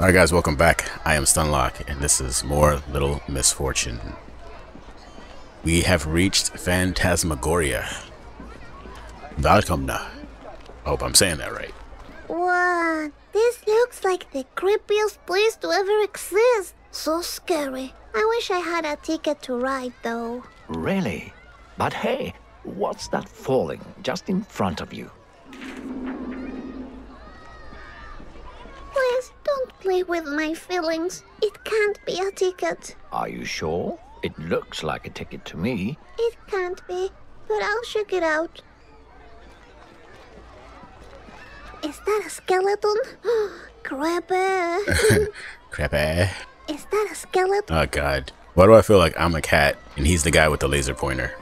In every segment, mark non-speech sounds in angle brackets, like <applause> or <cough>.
Alright guys, welcome back. I am Stunlock, and this is more Little Misfortune. We have reached Phantasmagoria. Welcome I hope I'm saying that right. Wow, this looks like the creepiest place to ever exist. So scary. I wish I had a ticket to ride though. Really? But hey, what's that falling just in front of you? Please don't play with my feelings. It can't be a ticket. Are you sure? It looks like a ticket to me. It can't be, but I'll check it out. Is that a skeleton? <gasps> Creepy. Creepy. <laughs> <laughs> Is that a skeleton? Oh god. Why do I feel like I'm a cat and he's the guy with the laser pointer?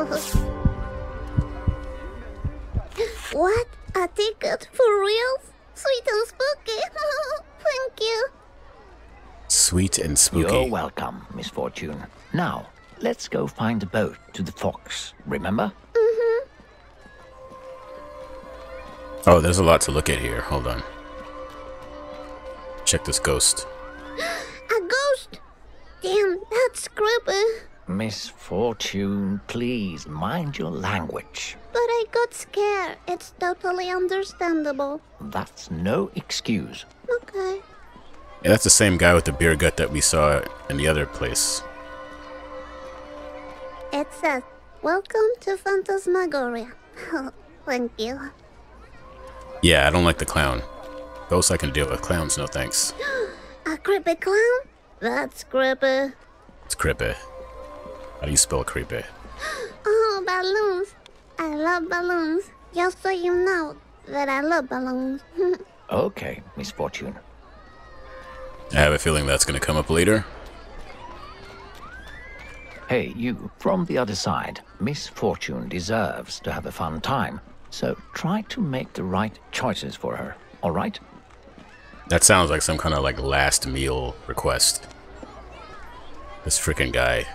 <laughs> what? A ticket? For real? Sweet and spooky. <laughs> Thank you. Sweet and spooky. You're welcome, Misfortune. Now, let's go find a boat to the Fox, remember? Mm-hmm. Oh, there's a lot to look at here. Hold on. Check this ghost. <gasps> A ghost? Damn, that's creepy. Misfortune, please mind your language. But I got scared. It's totally understandable. That's no excuse. Okay. Yeah, that's the same guy with the beer gut that we saw in the other place. It says, Welcome to Phantasmagoria. <laughs> Thank you. Yeah, I don't like the clown. Ghosts I can deal with. Clowns, no thanks. <gasps> A creepy clown? That's creepy. It's creepy. How do you spell creepy? <gasps> Oh, balloons. I love balloons. Just so you know that I love balloons. <laughs> Okay, Misfortune. I have a feeling that's gonna come up later. Hey, you, from the other side. Misfortune deserves to have a fun time. So try to make the right choices for her, alright? That sounds like some kind of like last meal request. This freaking guy.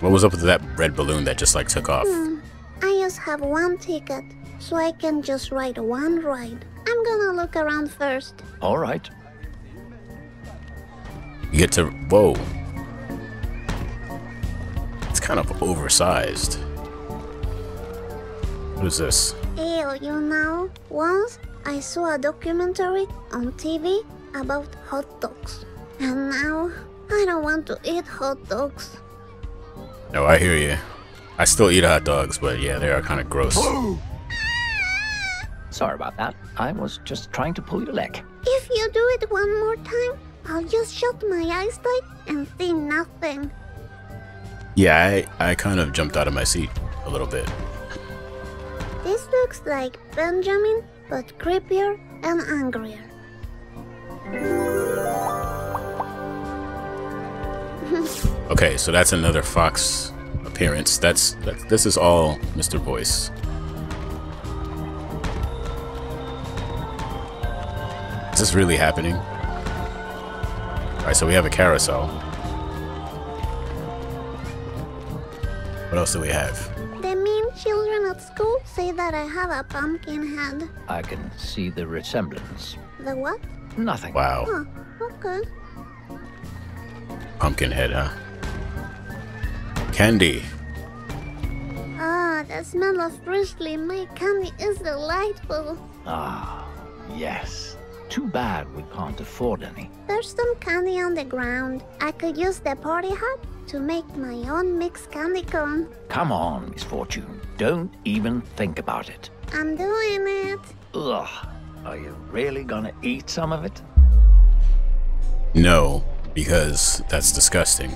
What was up with that red balloon that just like took off? Hmm, I just have one ticket, so I can just ride one ride. I'm gonna look around first. Alright. You get to whoa. It's kind of oversized. What is this? Ew, you know, once I saw a documentary on TV about hot dogs. And now I don't want to eat hot dogs. No, I hear you. I still eat hot dogs, but yeah, they are kind of gross. <gasps> Sorry about that. I was just trying to pull your leg. If you do it one more time, I'll just shut my eyes tight and see nothing. Yeah, I, I kind of jumped out of my seat a little bit. This looks like Benjamin, but creepier and angrier. <laughs> Okay, so that's another Fox appearance. That's that, this is all Mr. Voice. Is this really happening? Alright, so we have a carousel. What else do we have? The mean children at school say that I have a pumpkin head. I can see the resemblance. The what? Nothing. Wow, Huh, okay. Pumpkin head, huh? Candy. Ah, the smell of freshly made candy is delightful. Ah, yes. Too bad we can't afford any. There's some candy on the ground. I could use the party hat to make my own mixed candy cone. Come on, Misfortune. Don't even think about it. I'm doing it. Ugh. Are you really gonna eat some of it? No, because that's disgusting.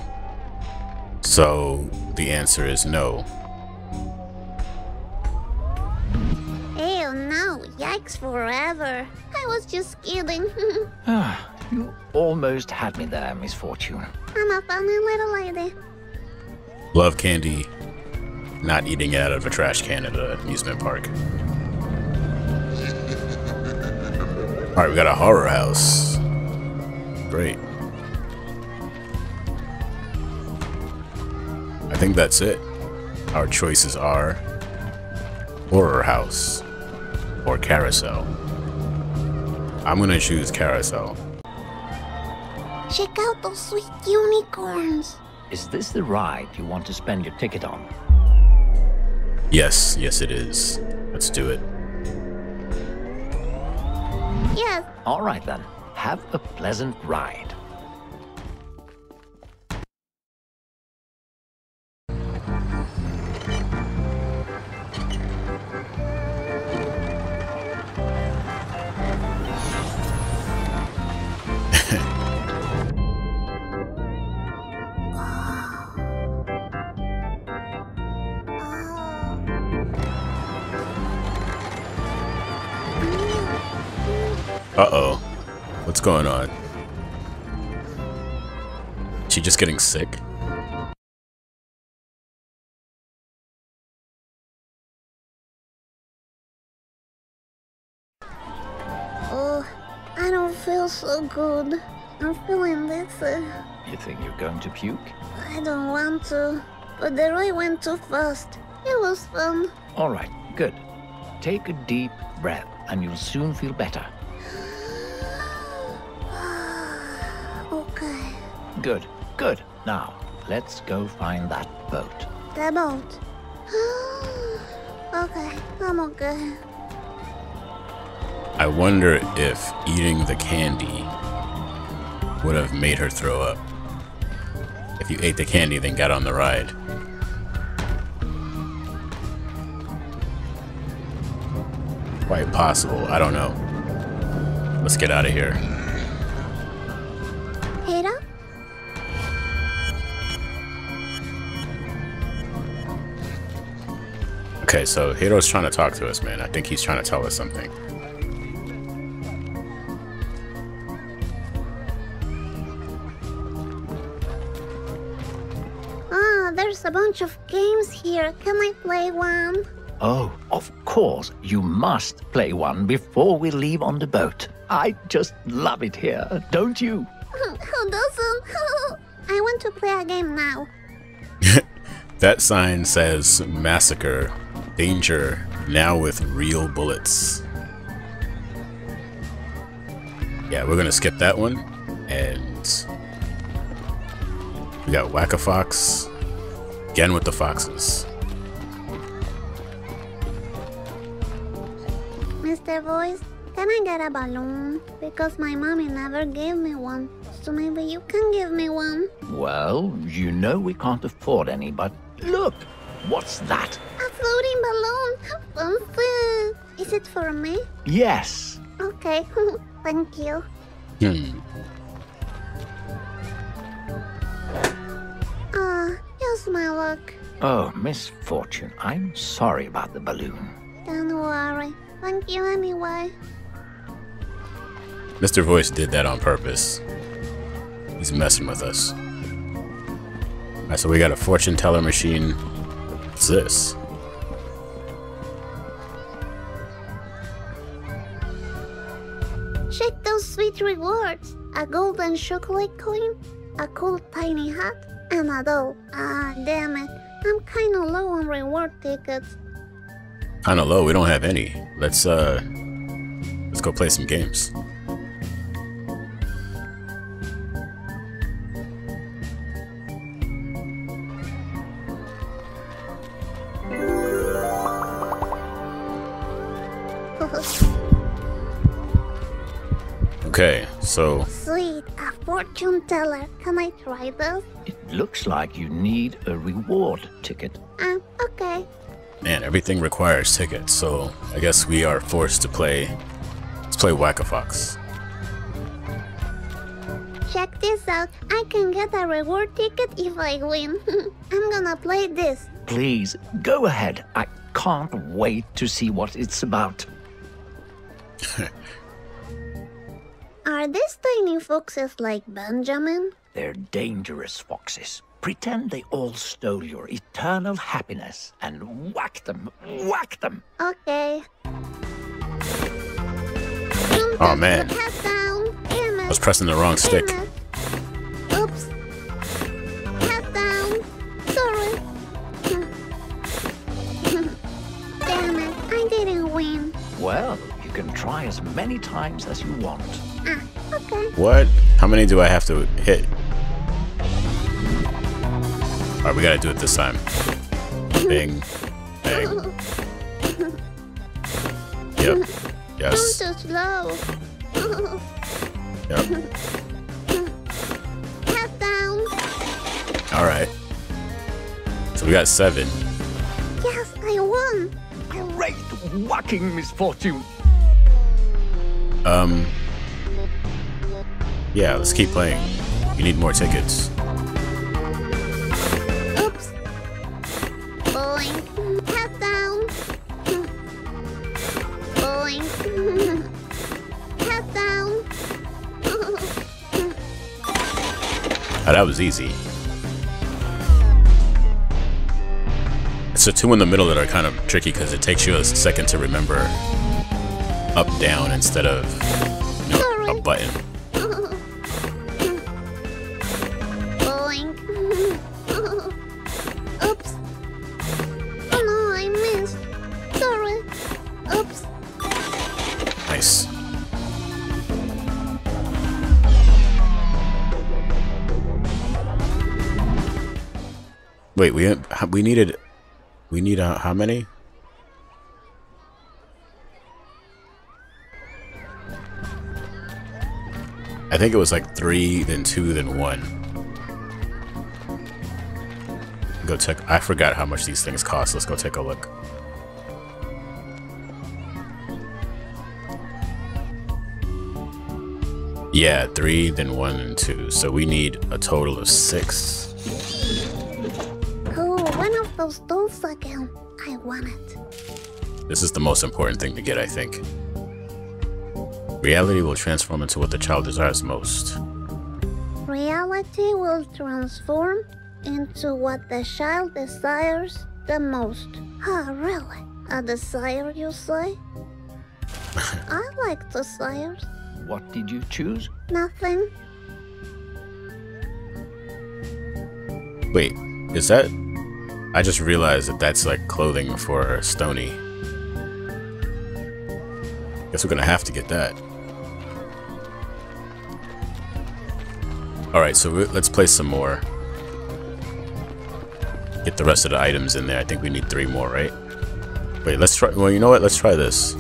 So the answer is no. Ew, no. Yikes forever. I was just kidding. <laughs> Ah, you almost had me there, Misfortune. I'm a funny little lady. Love candy, not eating it out of a trash can at an amusement park. <laughs> Alright, we got a horror house. Great. I think that's it. Our choices are horror house. or carousel? I'm gonna choose carousel. Check out those sweet unicorns. Is this the ride you want to spend your ticket on? Yes, yes it is. Let's do it. Yes, All right then. Have a pleasant ride. Going on? She just getting sick? oh, I don't feel so good. I'm feeling this. Uh, You think you're going to puke? I don't want to, but the ride went too fast. It was fun. All right, good. Take a deep breath and you'll soon feel better. Good, good. Now, let's go find that boat. the boat. <gasps> okay, I'm okay. I wonder if eating the candy would have made her throw up. If you ate the candy, then got on the ride. Quite possible. I don't know. Let's get out of here. Okay, so Hiro's trying to talk to us, man. I think he's trying to tell us something. Ah, there's a bunch of games here. Can I play one? Oh, of course, you must play one before we leave on the boat. I just love it here, don't you? Who <laughs> doesn't? <laughs> I want to play a game now. <laughs> That sign says massacre, danger, now with real bullets. Yeah, we're gonna skip that one. And we got Whack a Fox. Again with the foxes. Mr. Voice, can I get a balloon? Because my mommy never gave me one. So maybe you can give me one. Well, you know we can't afford any, but look! What's that? A floating balloon. Fancy. Is it for me? Yes! Okay. <laughs> Thank you. Hmm. Ah, just my luck. Oh, Misfortune, I'm sorry about the balloon. Don't worry. Thank you anyway. Mr. Voice did that on purpose. He's messing with us. Alright, so we got a fortune teller machine. What's this? Sweet rewards. A golden chocolate coin, a cool tiny hat, and a doll. Ah, damn it. I'm kinda low on reward tickets. Kinda low, we don't have any. Let's uh let's go play some games. Okay, so Sweet, a fortune teller. Can I try this? It looks like you need a reward ticket. Ah, okay. man, everything requires tickets, so I guess we are forced to play let's play Whack-a-Fox. Check this out. I can get a reward ticket if I win. <laughs> I'm gonna play this. Please, go ahead. I can't wait to see what it's about. <laughs> Are these tiny foxes like Benjamin? They're dangerous foxes. Pretend they all stole your eternal happiness and whack them, whack them. Okay. Oh, man. Cat down. Damn I was pressing the wrong stick. Oops. Cat down. Sorry. <laughs> Damn it. I didn't win. Well, you can try as many times as you want. What? How many do I have to hit? Alright, we gotta do it this time. Bing. Bang. Yep. I'm Yes. too slow. Yep. Head down. Alright. So we got seven. Yes, I won. Great whacking misfortune! Um. Yeah, let's keep playing. You need more tickets. Oops. Boing. Head down. Boing. Head down. Oh, that was easy. It's the two in the middle that are kind of tricky because it takes you a second to remember up, down instead of you know, a button. Oops. Oh no, I missed. Sorry. Oops. Nice. Wait, we we needed we need uh, how many? I think it was like three, then two, then one. Go check. I forgot how much these things cost. Let's go take a look. Yeah, three, then one, and two. So we need a total of six. Oh, one of those dolls again. I want it. This is the most important thing to get, I think. Reality will transform into what the child desires most. Reality will transform into what the child desires the most. Ah, really? A desire, you say? <laughs> I like desires. What did you choose? Nothing. Wait, is that? I just realized that that's like clothing for Stony. Guess we're gonna have to get that. Alright, so let's play some more. Get the rest of the items in there. I think we need three more, right? Wait, let's try. Well, you know what? Let's try this.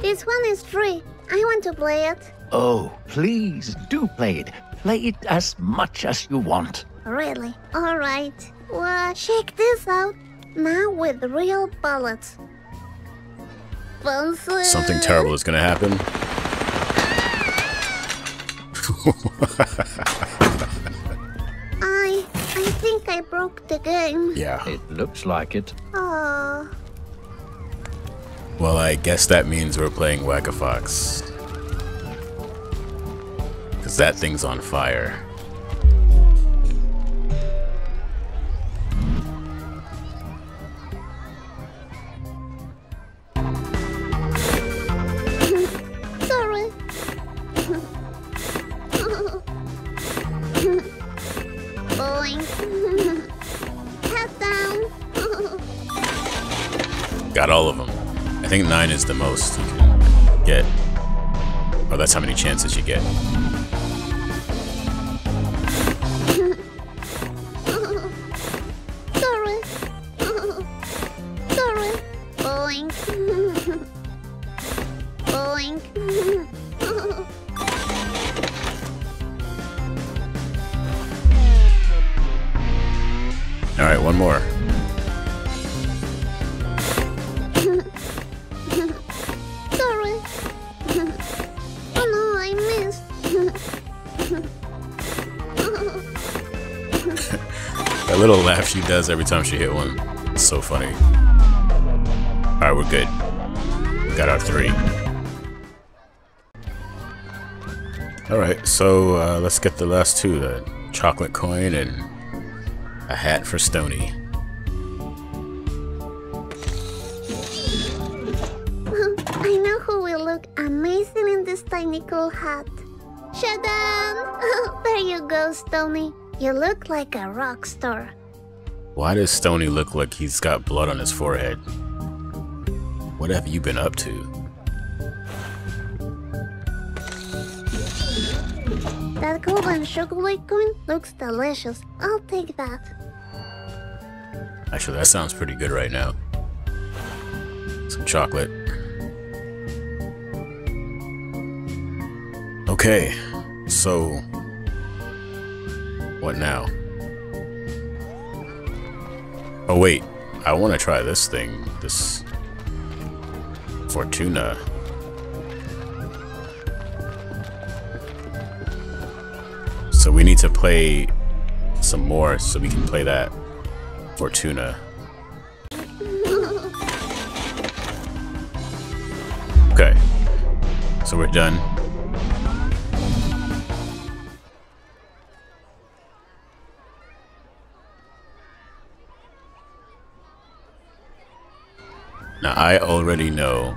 This one is free. I want to play it. Oh, please do play it. Play it as much as you want. Really? Alright. Well, check this out. Now with real bullets. Bounces. Something terrible is gonna happen. <laughs> I I think I broke the game. Yeah. It looks like it. Oh. Well, I guess that means we're playing Whack-a-Fox. Because that thing's on fire. Chances you get. Sorry. Sorry. Boing. Boing. All right, one more. Little laugh she does every time she hit one. It's so funny. All right, we're good. We got our three. All right, so uh, let's get the last two: the chocolate coin and a hat for Stony. You look like a rock star. Why does Stony look like he's got blood on his forehead? What have you been up to? That golden chocolate coin looks delicious. I'll take that. Actually, that sounds pretty good right now. Some chocolate. Okay, so what now? Oh wait, I want to try this thing, this Fortuna. So we need to play some more so we can play that Fortuna. Okay. So we're done. Now I already know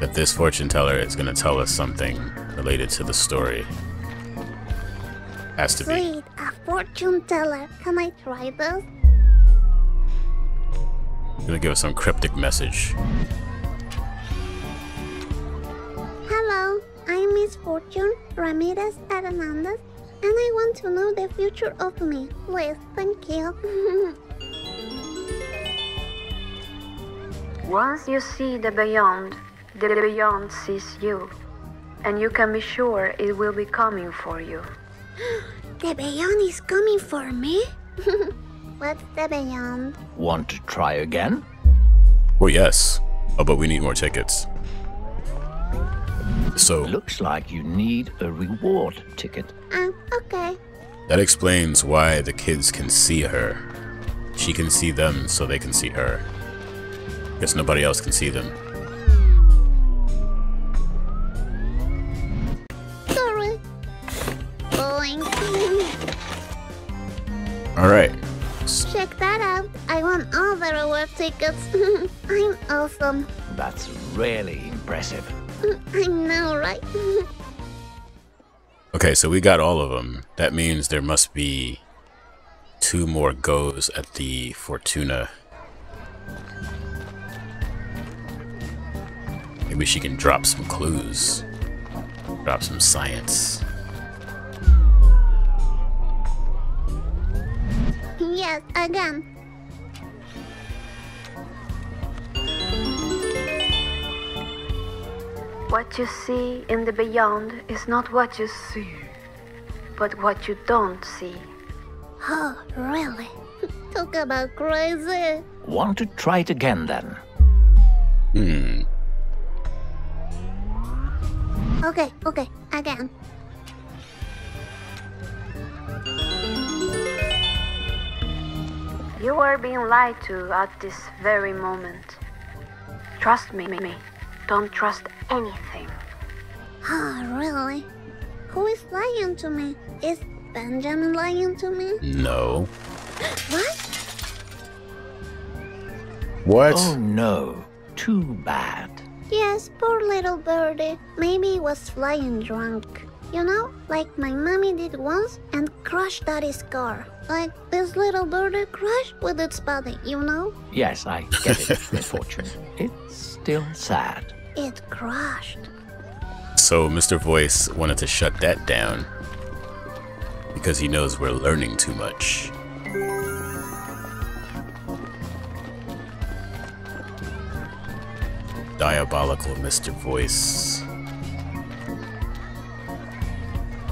that this fortune teller is going to tell us something related to the story. Has to be. Sweet, a fortune teller. Can I try this? Gonna give us some cryptic message. Hello, I'm Misfortune Ramirez Hernandez, and I want to know the future of me. Please, thank you. <laughs> Once you see the beyond, the beyond sees you. And you can be sure it will be coming for you. <gasps> the beyond is coming for me? <laughs> What's the beyond? Want to try again? Well, yes. Oh, but we need more tickets. So Looks like you need a reward ticket. Ah, okay. that explains why the kids can see her. She can see them so they can see her. Guess nobody else can see them. Sorry. Boing. Alright. Check that out. I won all the reward tickets. <laughs> I'm awesome. That's really impressive. <laughs> I know, right? <laughs> Okay, so we got all of them. That means there must be two more goes at the Fortuna. Maybe she can drop some clues. Drop some science. yes, again. What you see in the beyond is not what you see, but what you don't see. Oh, really? <laughs> Talk about crazy. Want to try it again then? Hmm. Okay, okay, again. You are being lied to at this very moment. Trust me, me. Don't trust anything. Oh, really? Who is lying to me? Is Benjamin lying to me? No. What? What? Oh no, too bad. Yes, poor little birdie. Maybe he was flying drunk. You know, like my mommy did once and crushed daddy's car. Like this little birdie crashed with its body, you know? Yes, I get it, <laughs> misfortune. It's still sad. It crashed. So Mr. Voice wanted to shut that down because he knows we're learning too much. Diabolical Mr. Voice.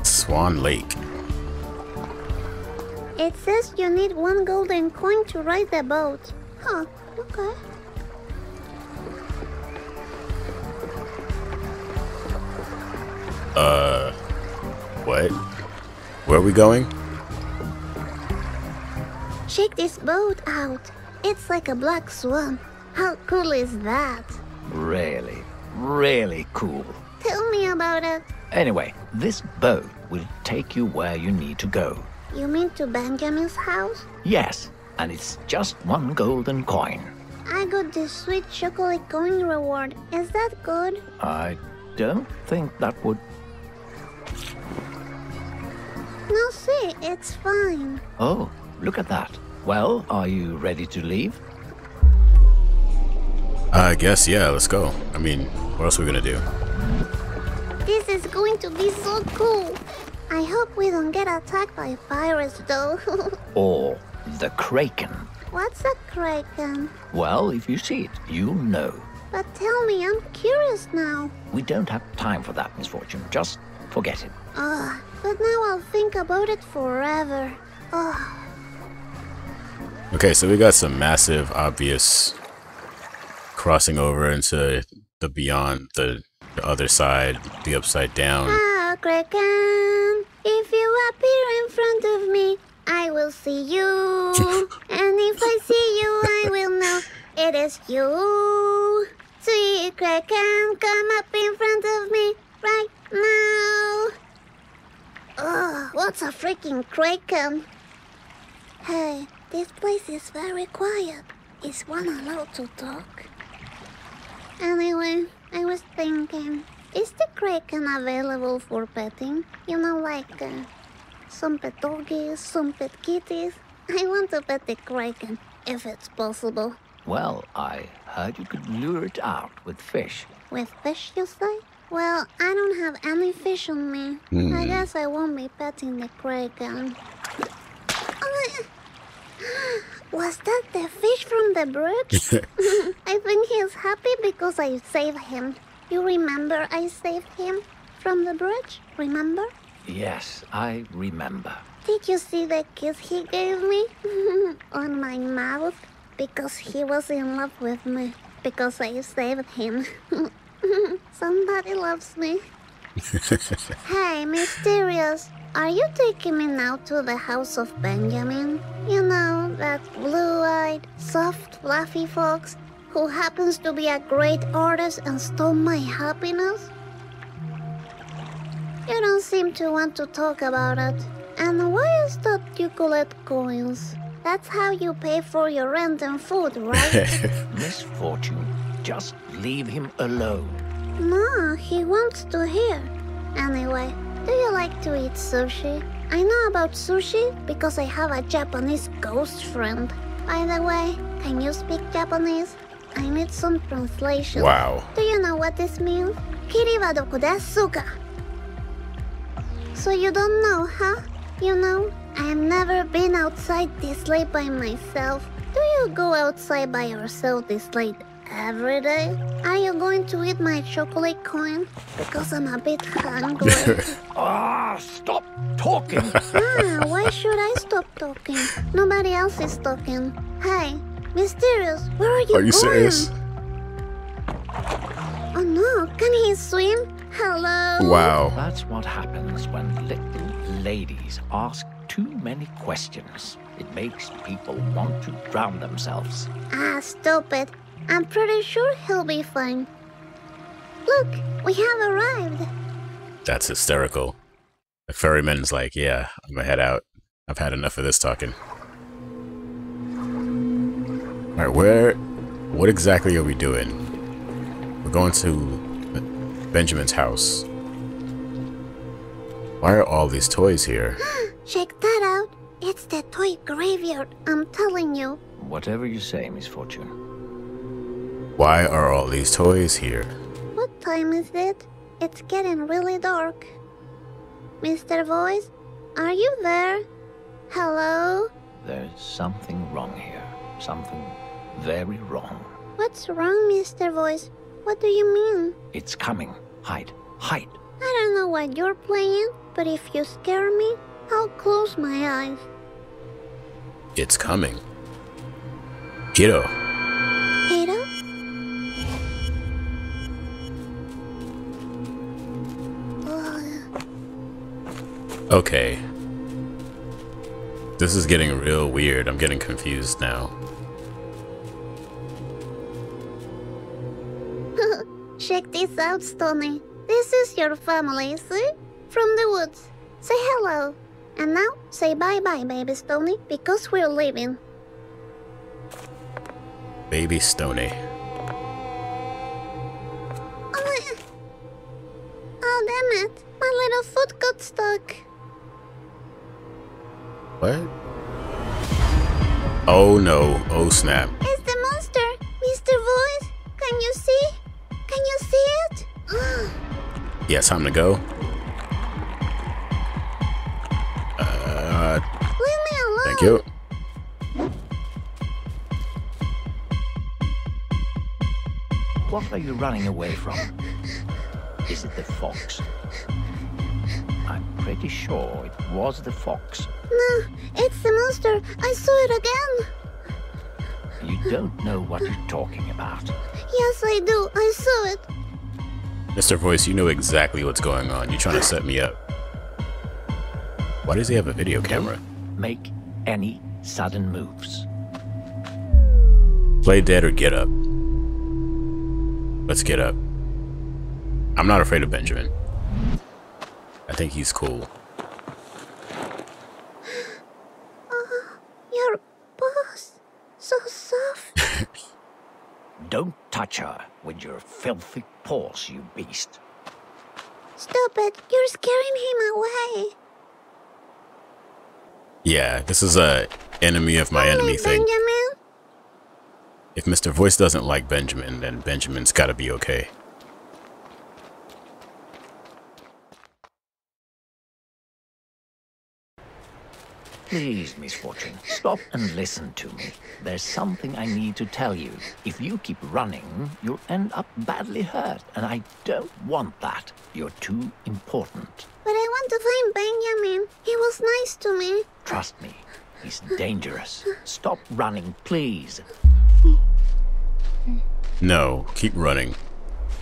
Swan Lake. It says you need one golden coin to ride the boat. Huh, okay. Uh, what? Where are we going? Check this boat out. It's like a black swan. How cool is that? Really, really cool. Tell me about it. Anyway, this boat will take you where you need to go. You mean to Benjamin's house? Yes, and it's just one golden coin. I got this sweet chocolate coin reward. Is that good? I don't think that would. No, see, it's fine. Oh, look at that. Well, are you ready to leave? I guess, yeah, let's go. I mean, what else are we gonna do? This is going to be so cool. I hope we don't get attacked by a virus, though. <laughs> Or the Kraken. What's a kraken? Well, if you see it, you'll know. But tell me, I'm curious now. We don't have time for that, Misfortune. Just forget it. Ugh, but now I'll think about it forever. Ugh. Okay, so we got some massive, obvious crossing over into the beyond, the, the other side, the upside down. Ah, Kraken, if you appear in front of me, I will see you. <laughs> and if I see you, I will know it is you. Sweet Kraken, come up in front of me right now. Ugh, what's a freaking Kraken? Hey, this place is very quiet. Is one allowed to talk? Anyway, I was thinking, is the Kraken available for petting? You know, like uh, some pet doggies, some pet kitties. I want to pet the Kraken, if it's possible. Well, I heard you could lure it out with fish. With fish, you say? Well, I don't have any fish on me. I guess I won't be petting the Kraken. <gasps> Oh, Was that the fish from the bridge? <laughs> <laughs> I think he's happy because I saved him. You remember I saved him from the bridge? Remember? Yes, I remember. Did you see the kiss he gave me? <laughs> On my mouth? Because he was in love with me. Because I saved him. Somebody loves me. hey, Mysterious. Are you taking me now to the house of Benjamin? You know, that blue eyed, soft, fluffy fox who happens to be a great artist and stole my happiness? You don't seem to want to talk about it. And why is that you collect coins? That's how you pay for your rent and food, right? <laughs> Misfortune. Just leave him alone. no, he wants to hear. Anyway, do you like to eat sushi? I know about sushi because I have a Japanese ghost friend. By the way, can you speak Japanese? I need some translation. Wow. Do you know what this means? Kiri wa doko desu ka? So you don't know, huh? You know, I have never been outside this late by myself. Do you go outside by yourself this late every day? Are you going to eat my chocolate coin? Because I'm a bit hungry. <laughs> Ah, stop talking. <laughs> ah, why should I stop talking? Nobody else is talking. Hey, Mysterious, where are you Are you going? serious? Oh no, can he swim? Hello? Wow. That's what happens when little ladies ask too many questions. It makes people want to drown themselves. Ah, stupid. I'm pretty sure he'll be fine. Look, we have arrived. That's hysterical. The ferryman's like, yeah, I'm gonna head out. I've had enough of this talking. Alright, where. What exactly are we doing? We're going to Benjamin's house. Why are all these toys here? <gasps> Check that out. It's the toy graveyard, I'm telling you. Whatever you say, Misfortune. Why are all these toys here? What time is it? It's getting really dark. Mr. Voice, are you there? Hello? There's something wrong here. Something very wrong. What's wrong, Mr. Voice? What do you mean? It's coming. Hide. Hide. I don't know what you're playing, but if you scare me, I'll close my eyes. It's coming. Kiddo. Ada? Okay. This is getting real weird. I'm getting confused now. <laughs> Check this out, Stony. This is your family, see? From the woods. Say hello. And now, say bye-bye, baby Stony, because we're leaving. Baby Stony. Oh, eh. oh, damn it. My little foot got stuck. What? Oh no. Oh snap. It's the monster. Mr. Voice, can you see? Can you see it? <gasps> Yeah, time to go. Uh me alone. Thank you. What are you running away from? Is it the fox? I'm pretty sure it was the fox. No, it's the monster. I saw it again. You don't know what you're talking about. Yes, I do. I saw it. Mr. Voice, you know exactly what's going on. You're trying to set me up. Why does he have a video camera? Make any sudden moves. Play dead or get up. Let's get up. I'm not afraid of Benjamin. I think he's cool. Your boss. So soft. Don't touch her with your filthy paws, you beast. Stop it. You're scaring him away. Yeah, this is a enemy of my enemy thing. Benjamin. If Mr. Voice doesn't like Benjamin, then Benjamin's gotta be okay. Please, Misfortune, stop and listen to me. There's something I need to tell you. If you keep running, you'll end up badly hurt, and I don't want that. You're too important. But I want to find Benjamin. He was nice to me. Trust me, he's dangerous. Stop running, please. No, keep running.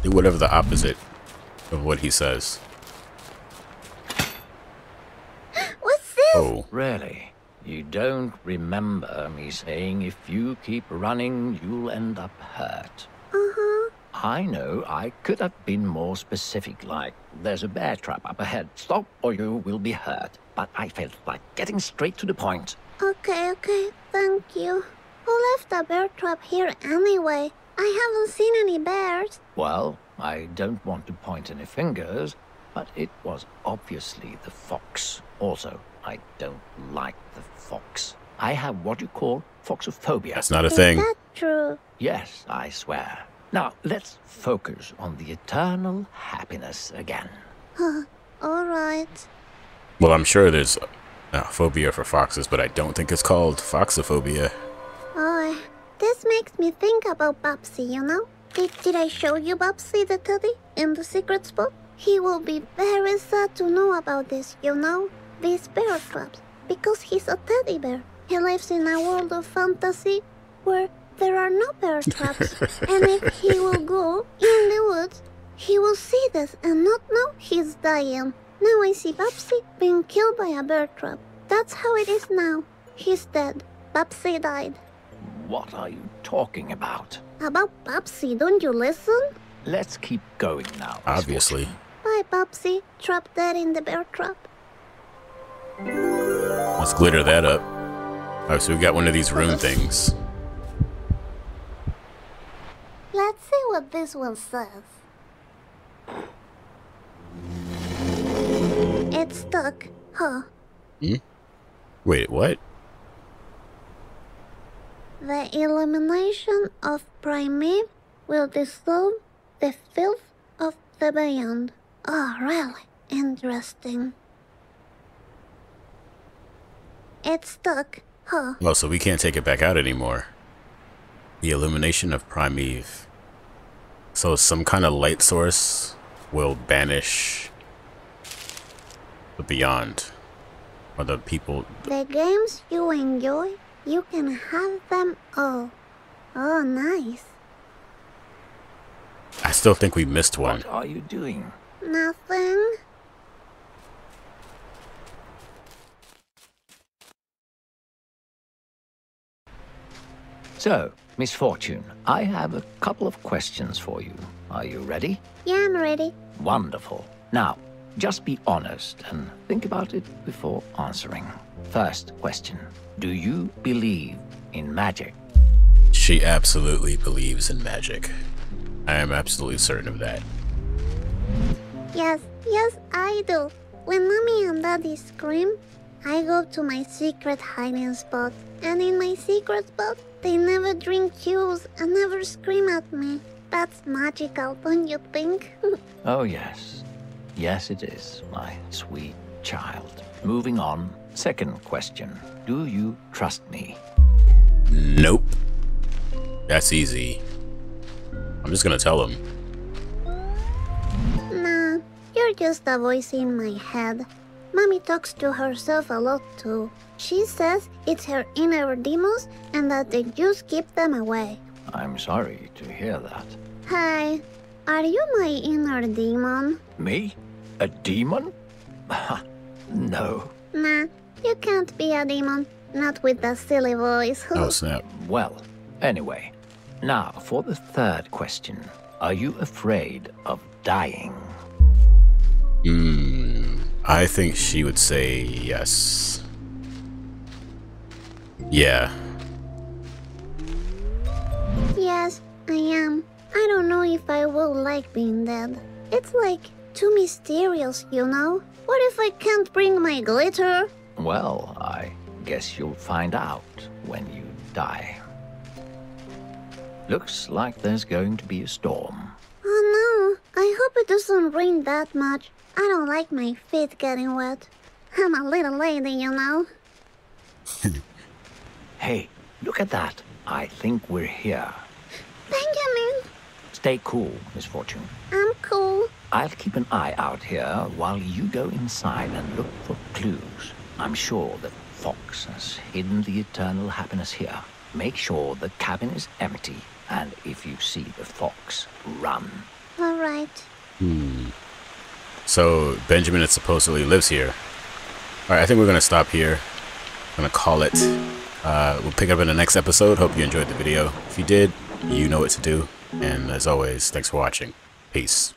Do whatever the opposite of what he says. What's this? Oh, Really? You don't remember me saying if you keep running, you'll end up hurt. Uh-huh. I know I could have been more specific, like, there's a bear trap up ahead. Stop or you will be hurt. But I felt like getting straight to the point. Okay, okay. Thank you. Who left a bear trap here anyway? I haven't seen any bears. Well, I don't want to point any fingers, but it was obviously the fox. Also, I don't like the fox. I have what you call foxophobia. that's not a Is thing. that true? Yes, I swear. Now, let's focus on the eternal happiness again. All right. Well, I'm sure there's a phobia for foxes, but I don't think it's called foxophobia. Oh, this makes me think about Babsy, you know? Did, did I show you Babsy the teddy in the secret spot? He will be very sad to know about this, you know? These bear traps. Because he's a teddy bear. He lives in a world of fantasy where there are no bear <laughs> traps. and if he will go in the woods, he will see this and not know he's dying. Now I see Babsy being killed by a bear trap. That's how it is now. He's dead. Babsy died. What are you talking about? About Babsy, don't you listen? Let's keep going now. Obviously. Bye, Babsy. Trapped dead in the bear trap. Let's glitter that up. Alright, so we got one of these rune things. Let's see what this one says. It's stuck. Huh. Hmm? Wait, what? The illumination of Primate will dissolve the filth of the beyond. Oh, really? Interesting. It's stuck. Huh. Well, so we can't take it back out anymore. The illumination of Prime Eve. So some kind of light source will banish the beyond. Or the people. The games you enjoy, you can have them all. Oh, nice. I still think we missed one. What are you doing? Nothing. So, Misfortune, I have a couple of questions for you. Are you ready? Yeah, I'm ready. Wonderful. Now, just be honest and think about it before answering. First question Do you believe in magic? She absolutely believes in magic. I am absolutely certain of that. Yes, yes, I do. When mommy and daddy scream, I go to my secret hiding spot. And in my secret spot, they never drink juice and never scream at me. That's magical, don't you think? <laughs> Oh, yes. Yes, it is, my sweet child. Moving on. Second question Do you trust me? Nope. That's easy. I'm just gonna tell him. Nah, you're just a voice in my head. Mommy talks to herself a lot too. She says it's her inner demons and that they just keep them away. I'm sorry to hear that. Hi, are you my inner demon? Me? A demon? no. Nah, you can't be a demon. Not with that silly voice. Oh <laughs> snap. Well, anyway, now for the third question. Are you afraid of dying? Hmm. I think she would say yes. Yeah. Yes, I am. I don't know if I will like being dead. It's like too mysterious, you know? What if I can't bring my glitter? Well, I guess you'll find out when you die. Looks like there's going to be a storm. Oh no, I hope it doesn't rain that much. I don't like my feet getting wet. I'm a little lady, you know. <laughs> Hey, look at that. I think we're here. Benjamin, Stay cool, Misfortune. I'm cool. I'll keep an eye out here while you go inside and look for clues. I'm sure that Fox has hidden the eternal happiness here. Make sure the cabin is empty, and if you see the fox, run. Alright. Hmm. So Benjamin supposedly lives here. All right, I think we're gonna stop here. I'm gonna call it. Uh, we'll pick up in the next episode. Hope you enjoyed the video. If you did, you know what to do. And as always, thanks for watching. Peace.